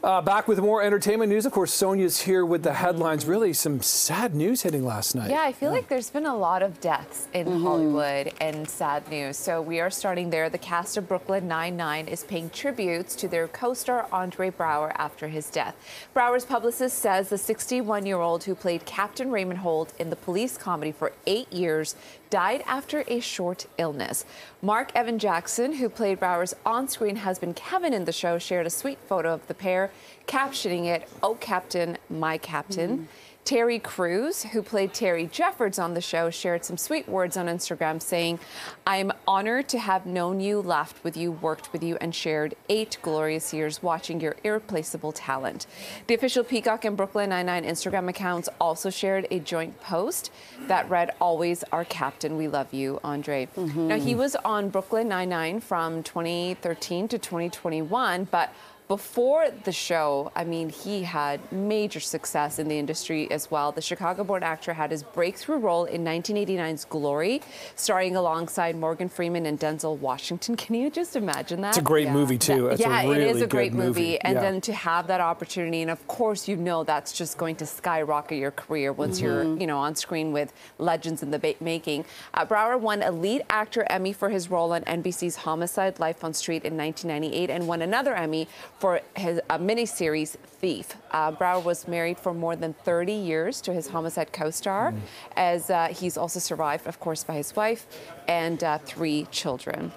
Uh, back with more entertainment news. Of course, Sonia's here with the headlines. Really, some sad news hitting last night. Yeah, I feel yeah. like there's been a lot of deaths in mm -hmm. Hollywood and sad news. So we are starting there. The cast of Brooklyn Nine-Nine is paying tributes to their co-star Andre Braugher after his death. Braugher's publicist says the 61-year-old who played Captain Raymond Holt in the police comedy for eight years died after a short illness. Marc Evan Jackson, who played Braugher's on-screen husband Kevin in the show, shared a sweet photo of the pair captioning it, Oh Captain, My Captain. Mm -hmm. Terry Crews, who played Terry Jeffords on the show, shared some sweet words on Instagram saying, I'm honored to have known you, laughed with you, worked with you, and shared eight glorious years watching your irreplaceable talent. The official Peacock and Brooklyn Nine-Nine Instagram accounts also shared a joint post that read, Always our captain, we love you, Andre. Mm -hmm. Now, he was on Brooklyn Nine-Nine from 2013 to 2021, but before the show, I mean, he had major success in the industry as well. The Chicago born actor had his breakthrough role in 1989's Glory, starring alongside Morgan Freeman and Denzel Washington. Can you just imagine that? It's a great yeah. movie, too. It's yeah, really it is a great movie. movie. And yeah. then to have that opportunity, and of course, you know that's just going to skyrocket your career once mm -hmm. you're, you know, on screen with legends in the making. Uh, Braugher won a lead actor Emmy for his role on NBC's Homicide Life on Street in 1998 and won another Emmy for his a miniseries Thief. Uh, Braugher was married for more than 30 years to his homicide co-star, mm. as uh, he's also survived, of course, by his wife and uh, three children.